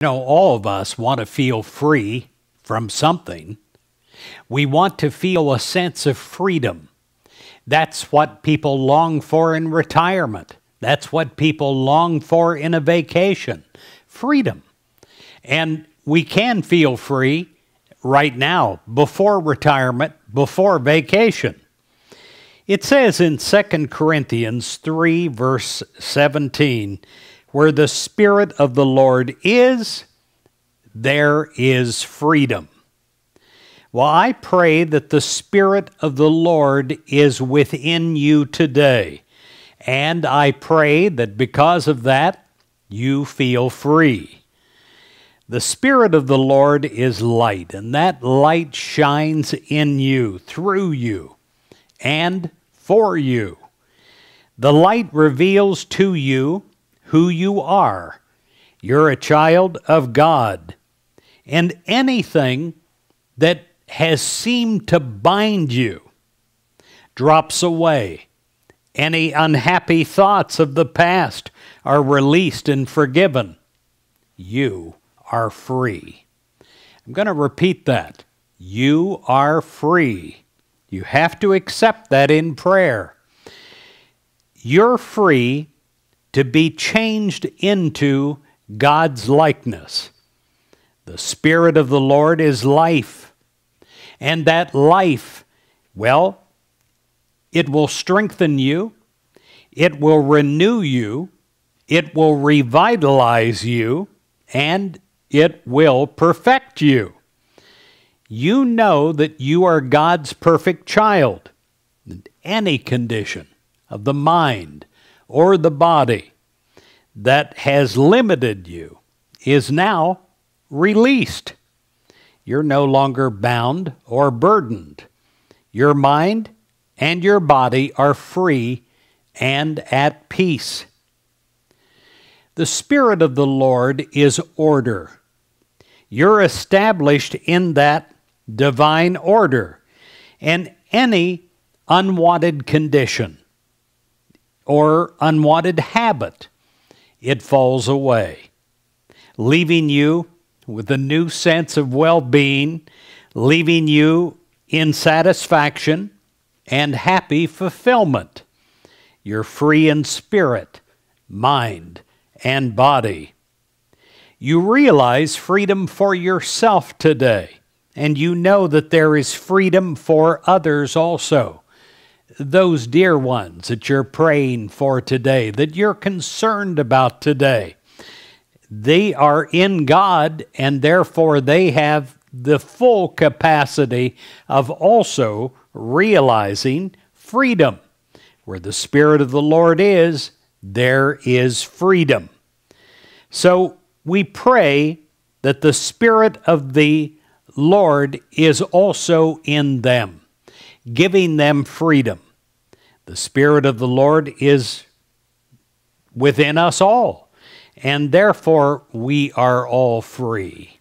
You know, all of us want to feel free from something. We want to feel a sense of freedom. That's what people long for in retirement. That's what people long for in a vacation freedom. And we can feel free right now, before retirement, before vacation. It says in 2 Corinthians 3, verse 17, where the Spirit of the Lord is, there is freedom. Well, I pray that the Spirit of the Lord is within you today. And I pray that because of that, you feel free. The Spirit of the Lord is light, and that light shines in you, through you, and for you. The light reveals to you who you are. You're a child of God. And anything that has seemed to bind you drops away. Any unhappy thoughts of the past are released and forgiven. You are free. I'm going to repeat that. You are free. You have to accept that in prayer. You're free to be changed into God's likeness. The Spirit of the Lord is life. And that life, well, it will strengthen you, it will renew you, it will revitalize you, and it will perfect you. You know that you are God's perfect child. In any condition of the mind or the body that has limited you is now released. You're no longer bound or burdened. Your mind and your body are free and at peace. The Spirit of the Lord is order. You're established in that divine order, and any unwanted condition or unwanted habit, it falls away, leaving you with a new sense of well being, leaving you in satisfaction and happy fulfillment. You're free in spirit, mind, and body. You realize freedom for yourself today, and you know that there is freedom for others also. Those dear ones that you're praying for today, that you're concerned about today, they are in God, and therefore they have the full capacity of also realizing freedom. Where the Spirit of the Lord is, there is freedom. So we pray that the Spirit of the Lord is also in them, giving them freedom. The Spirit of the Lord is within us all, and therefore we are all free.